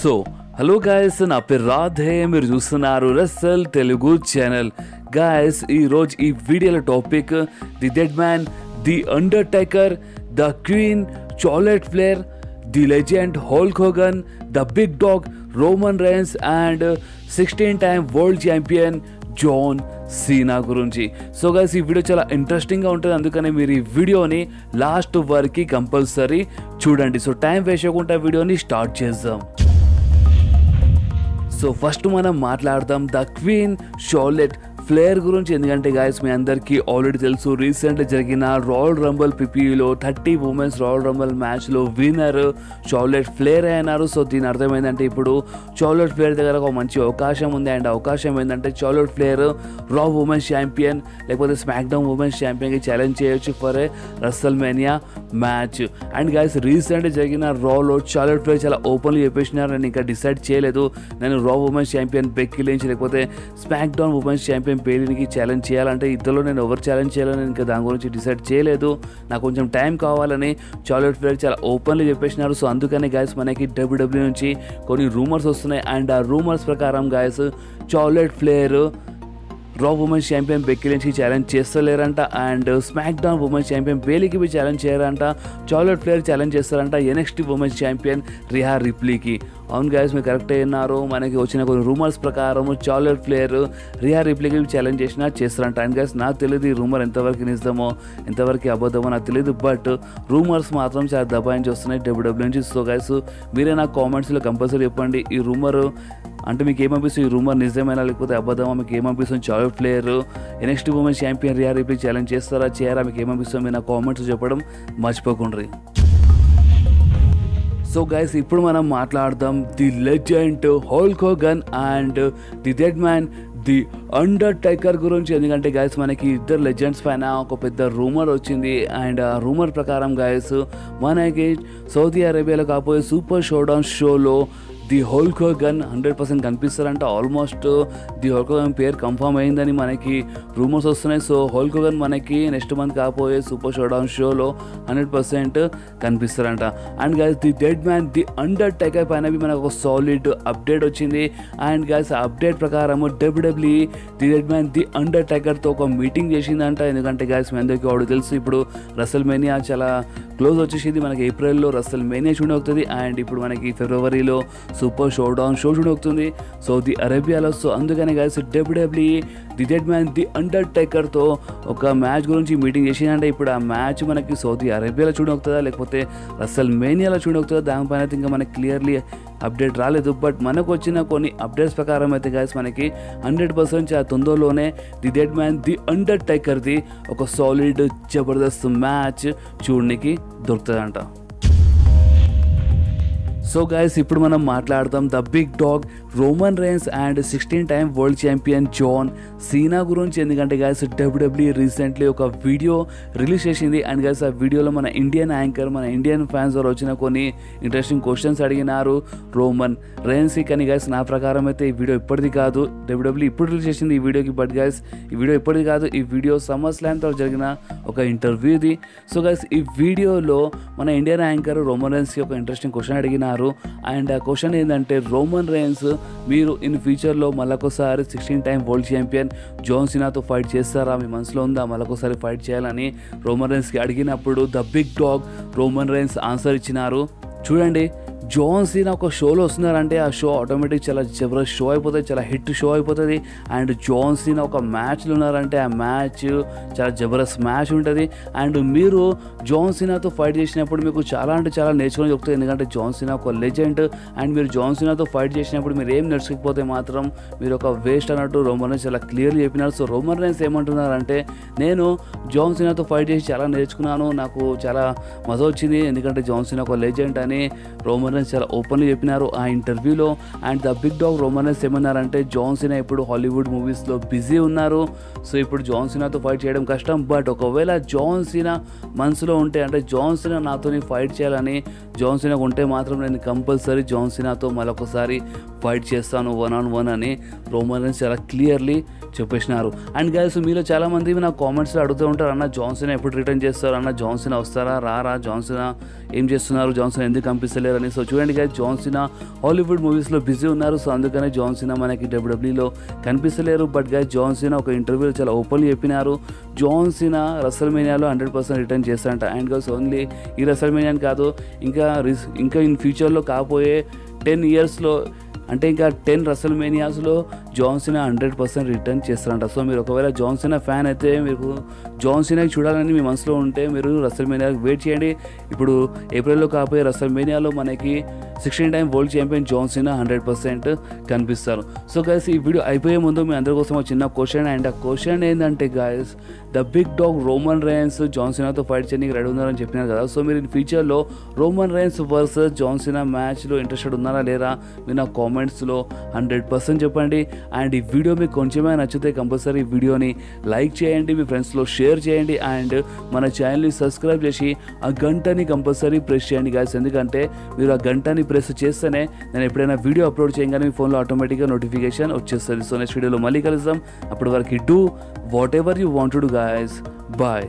So hello guys నా పేరు రాధే మీరు చూస్తున్నారు రస్సల్ తెలుగు ఛానల్ గాయస్ ఈరోజు ఈ వీడియోలో topic the dead man the undertaker the queen Charlotte Flair the legend Hulk Hogan the big dog Roman Reigns and sixteen time world champion John Cena గురించి. So guys ఈ video చాలా ఇంట్రెస్టింగ్గా ఉంటుంది. అందుకనే మీరు ఈ వీడియోని లాస్ట్ వరకు కంపల్సరీ చూడండి. సో టైం వేస్ట్ చేయకుండా వీడియోని స్టార్ట్ చేద్దాం. సో ఫస్ట్ మనం మాట్లాడదాం ద క్వీన్ షార్లెట్ ఫ్లేర్ గురించి ఎందుకంటే గాయస్ మీ అందరికీ ఆల్రెడీ తెలుసు రీసెంట్ జరిగిన రాయల్ రంబల్ పిపిలో థర్టీ ఉమెన్స్ రాయల్ రంబల్ మ్యాచ్లో విన్నర్ షార్లెట్ ఫ్లేర్ అయినారు సో దీని అర్థం ఏంటంటే ఇప్పుడు చార్లెట్ ఫ్లేర్ దగ్గర ఒక మంచి అవకాశం ఉంది. అండ్ అవకాశం ఏంటంటే Charlotte Flair Raw women's champion లేకపోతే స్మాక్ డౌన్ ఉమెన్స్ ఛాంపియన్కి ఛాలెంజ్ చేయొచ్చు for a mania match and guys recent జరిగిన రాలో చార్లెట్ ఫ్లేర్ చాలా ఓపెన్లీ చెప్పేసినారు. నేను ఇంకా డిసైడ్ చేయలేదు. నేను రా ఉమెన్స్ ఛాంపియన్ బెక్కి లేకపోతే స్మాక్ డౌన్ ఉమెన్స్ ఛాంపియన్ పేలినికి ఛాలెంజ్ చేయాలంటే ఇద్దరులో నేను ఎవరు ఛాలెంజ్ చేయాలని ఇంకా దాని గురించి డిసైడ్ చేయలేదు. నాకు కొంచెం టైం కావాలని చార్లెట్ ఫ్లేర్ చాలా ఓపెన్లీ చెప్పేసినారు. సో అందుకనే గాయస్ మనకి డబ్ల్యూడబ్ల్యూ నుంచి కొన్ని రూమర్స్ వస్తున్నాయి. అండ్ ఆ రూమర్స్ ప్రకారం guys Charlotte Flair Raw women's champion Becky లించ్కి challenge చేస్తలేరంట. And SmackDown women's champion బేలీకి బి ఛాలెంజ్ చేయరంట. చార్లెట్ ఫ్లేర్ ఛాలెంజ్ చేస్తారంట. ఎన్ఎక్స్టీ ఉమెన్స్ ఛాంపియన్ రిహా రిప్లీకి అవును గాయస్ మీరు కరెక్ట్ అయినారు మనకి వచ్చిన కొన్ని రూమర్స్ ప్రకారం చార్లెట్ ప్లేయర్ రియా రిప్లీకి ఛాలెంజ్ చేసినా చేస్తారంట. అండ్ గాయస్ నాకు తెలియదు ఈ రూమర్ ఎంతవరకు నిజమో ఎంతవరకు అబద్ధమో నాకు తెలియదు బట్ రూమర్స్ మాత్రం చాలా దబాయించి వస్తున్నాయి డబ్ల్యూడబ్ల్యూ నుంచి. సో గాయస్ మీరే నాకు కామెంట్స్లో కంపల్సరీ చెప్పండి. ఈ రూమర్ అంటే మీకు ఏమనిపిస్తుంది? ఈ రూమర్ నిజమేనా లేకపోతే అబద్ధమా? మీకు ఏమనిపిస్తుంది? Charlotte Flair next women champion Rhea Ripley challenge చేస్తారా చేయరా? మీకు ఏమనిపిస్తుంది మీరు నా కామెంట్స్ చెప్పడం మర్చిపోకుండా. సో గైస్ ఇప్పుడు మనం మాట్లాడదాం the legend Hulk Hogan and the dead man the undertaker గురించి. ఎందుకంటే గైస్ మనకి ఇద్దరు లెజెండ్స్ పైన ఒక పెద్ద రూమర్ వచ్చింది. అండ్ ఆ రూమర్ ప్రకారం గైస్ మనకి సౌదీ అరేబియాలో కాకపోతే సూపర్ షోడౌన్ షోలో the Hulk Hogan hundred percent కనిపిస్తారంట. Almost the హోల్కో gun పేరు కన్ఫర్మ్ అయిందని మనకి రూమర్స్ వస్తున్నాయి. సో హోల్కో గన్ మనకి నెక్స్ట్ మంత్ కాపోయే సూపర్ షోడౌన్ షోలో hundred percent కనిపిస్తారంట. And guys the dead man the Undertaker పైన మనకు ఒక సాలిడ్ అప్డేట్ వచ్చింది. అండ్ గైస్ అప్డేట్ ప్రకారము WWE the dead man the under టైకర్తో ఒక మీటింగ్ చేసిందంట. ఎందుకంటే గాయస్ మీ అందరికీ వాడు తెలుసు ఇప్పుడు రసల్ మేనియా చాలా క్లోజ్ వచ్చేసింది. మనకి ఏప్రిల్లో రసల్ మేనియా చూడవుతుంది. అండ్ ఇప్పుడు మనకి ఫిబ్రవరిలో సూపర్ షో డౌన్ షో చూడవుతుంది సౌదీ అరేబియాలో సో అందుకనే guys WWE the dead man the under టేకర్తో ఒక మ్యాచ్ గురించి మీటింగ్ చేసిందంటే ఇప్పుడు ఆ మ్యాచ్ మనకి సౌదీ అరేబియాలో చూడవుతుందా లేకపోతే రసల్ మేనియాలో చూడవుతుందా దానిపైన అయితే ఇంకా మనకి క్లియర్లీ అప్డేట్ రాలేదు. బట్ మనకు వచ్చిన కొన్ని అప్డేట్స్ ప్రకారం అయితే గాయస్ మనకి హండ్రెడ్ పర్సెంట్ చాలా తొందరలోనే ది డెడ్ మ్యాన్ ది అండర్ టేకర్ది ఒక సాలిడ్ జబర్దస్త్ మ్యాచ్ చూడడానికి దొరుకుతుందంట. సో గైస్ ఇప్పుడు మనం మాట్లాడదాం the big dog Roman Reigns and sixteen time world champion John Cena గురించి. ఎందుకంటే గైస్ డబ్ల్యూడబ్ల్యూ రీసెంట్లీ ఒక వీడియో రిలీజ్ చేసింది. అండ్ గైస్ ఆ వీడియోలో మన ఇండియన్ యాంకర్ మన ఇండియన్ ఫ్యాన్స్ వారు వచ్చిన కొన్ని ఇంట్రెస్టింగ్ క్వశ్చన్స్ అడిగినారు రోమన్ రైన్స్కి కానీ గైస్ నా ప్రకారం అయితే ఈ వీడియో ఇప్పటిది కాదు. డబ్ల్యూడబ్ల్యూ ఇప్పుడు రిలీజ్ చేసింది ఈ వీడియోకి బట్ గైస్ ఈ వీడియో ఇప్పటిది కాదు. ఈ వీడియో సమ్మర్ స్లామ్తో జరిగిన ఒక ఇంటర్వ్యూ ఇది. సో గైస్ ఈ వీడియోలో మన ఇండియన్ యాంకర్ రోమన్ రేన్స్కి ఒక ఇంట్రెస్టింగ్ క్వశ్చన్ అడిగినారు. అండ్ ఆ క్వశ్చన్ ఏంటంటే రోమన్ రేన్స్ మీరు ఇన్ ఫ్యూచర్లో మళ్ళొకసారి sixteen time world champion John సినాతో fight చేస్తారా? మీ మనసులో ఉందా? మళ్ళొకసారి ఫైట్ చేయాలని రోమన్ రేన్స్కి అడిగినప్పుడు the big dog Roman Reigns answer ఇచ్చినారు. చూడండి జోన్ సీనా ఒక షోలో వస్తున్నారంటే ఆ షో ఆటోమేటిక్ చాలా జబర్దస్త్ షో అయిపోతుంది చాలా హిట్ షో అయిపోతుంది. అండ్ జోన్ సీనా ఒక మ్యాచ్లో ఉన్నారంటే ఆ మ్యాచ్ చాలా జబర్దస్త్ మ్యాచ్ ఉంటుంది. అండ్ మీరు జోన్ సీనాతో ఫైట్ చేసినప్పుడు మీకు చాలా అంటే చాలా నేర్చుకొని చెప్తుంది ఎందుకంటే జోన్ సీనా ఒక లెజెండ్ అండ్ మీరు జోన్ సీనాతో ఫైట్ చేసినప్పుడు మీరు ఏం నేర్చుకోకపోతే మాత్రం మీరు ఒక వేస్ట్ అన్నట్టు రోమన్ రైన్స్ చాలా క్లియర్గా చెప్పినారు. సో రోమన్ రైన్స్ ఏమంటున్నారంటే నేను జోన్ సీనాతో ఫైట్ చేసి చాలా నేర్చుకున్నాను. నాకు చాలా మజా వచ్చింది. ఎందుకంటే జోన్ సీనా ఒక లెజెండ్ అని రోమన్ రైన్స్ చాలా ఓపెన్లీ చెప్పినారు. ఆ ఇంటర్వ్యూలో and the big dog Roman ఏమన్నారంటే జాన్సీనా ఇప్పుడు హాలీవుడ్ మూవీస్లో బిజీ ఉన్నారు. సో ఇప్పుడు జాన్ సినాతో ఫైట్ చేయడం కష్టం. బట్ ఒకవేళ జాన్సీనా మనసులో ఉంటే అంటే జాన్సీనా నాతోని ఫైట్ చేయాలని జాన్సీనా ఉంటే మాత్రం నేను కంపల్సరీ జాన్సీనాతో మరొకసారి ఫైట్ చేస్తాను వన్ ఆన్ వన్ అని రోమన్ చాలా క్లియర్లీ చెప్పేసినారు. అండ్ గైస్ మీలో చాలా మంది నా కామెంట్స్లో అడుగుతూ ఉంటారు అన్న జాన్సన్ ఎప్పుడు రిటర్న్ చేస్తారు? అన్న జాన్సన్ వస్తారా? రారా? జాన్సన్ ఏం చేస్తున్నారు? జాన్సన్ ఎందుకు పంపిస్తలేరు అని. సో సో చూడండి గాయస్ జాన్ సినా హాలీవుడ్ మూవీస్లో బిజీ ఉన్నారు. సో అందుకనే జాన్ సినా మనకి డబ్ల్యూడబ్ల్యూలో కనిపిస్తలేరు. బట్ గాయస్ జాన్ సినా ఒక ఇంటర్వ్యూలో చాలా ఓపెన్గా చెప్పినారు. జాన్సినా రసల్ మేనియాలో హండ్రెడ్ పర్సెంట్ రిటర్న్ చేస్తారంట అండ్ గస్ ఓన్లీ ఈ రసల్ మేనియాని కాదు ఇంకా ఇంకా ఇన్ ఫ్యూచర్లో కాపోయే టెన్ ఇయర్స్లో అంటే ఇంకా టెన్ రసల్ మేనియాస్లో John Cena hundred percent return చేస్తారంట. సో మీరు ఒకవేళ జాన్సినా ఫ్యాన్ అయితే మీకు జాన్సినాకి చూడాలని మీ మనసులో ఉంటే మీరు రసల్ మేనియాకి వెయిట్ చేయండి. ఇప్పుడు ఏప్రిల్లో కాకపోయే రసల్ మేనియాలో మనకి sixteen time world champion John Cena hundred percent కనిపిస్తారు. సో గైస్ ఈ వీడియో అయిపోయే ముందు మీ అందరి కోసం ఒక చిన్న క్వశ్చన్ అండ్ ఆ క్వశ్చన్ ఏంటంటే guys the big dog Roman Reigns జాన్సినాతో fight చేయడానికి రెడీ ఉన్నారని చెప్పినారు కదా. సో మీరు ఇన్ ఫ్యూచర్లో రోమన్ రైన్స్ వర్సెస్ జాన్సినా మ్యాచ్లో ఇంట్రెస్టెడ్ ఉన్నారా లేరా? మీరు నా కామెంట్స్లో హండ్రెడ్ పర్సెంట్ చెప్పండి. అండ్ ఈ వీడియో మీకు కొంచెమే నచ్చితే కంపల్సరీ వీడియోని లైక్ చేయండి మీ ఫ్రెండ్స్లో షేర్ చేయండి. అండ్ మన ఛానల్ని సబ్స్క్రైబ్ చేసి ఆ గంటని కంపల్సరీ ప్రెస్ చేయండి గాయస్ ఎందుకంటే మీరు ఆ గంటని ప్రెస్ చేస్తేనే నేను ఎప్పుడైనా వీడియో అప్లోడ్ చేయగానే మీ ఫోన్లో ఆటోమేటిక్గా నోటిఫికేషన్ వచ్చేస్తుంది. సో నెక్స్ట్ వీడియోలో మళ్ళీ కలుద్దాం. అప్పటి వరకు do whatever you want to guys bye